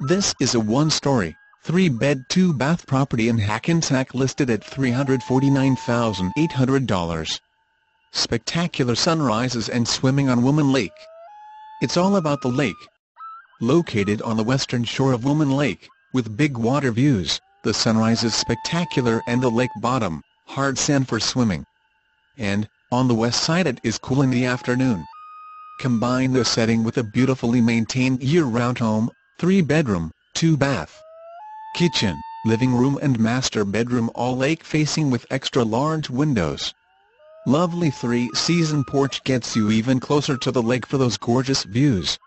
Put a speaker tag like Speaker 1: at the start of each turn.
Speaker 1: This is a one-story, three-bed two-bath property in Hackensack listed at $349,800. Spectacular sunrises and swimming on Woman Lake. It's all about the lake. Located on the western shore of Woman Lake, with big water views, the sunrise is spectacular and the lake bottom, hard sand for swimming. And, on the west side it is cool in the afternoon. Combine the setting with a beautifully maintained year-round home, three-bedroom, two-bath. Kitchen, living room and master bedroom all lake-facing with extra large windows. Lovely three-season porch gets you even closer to the lake for those gorgeous views.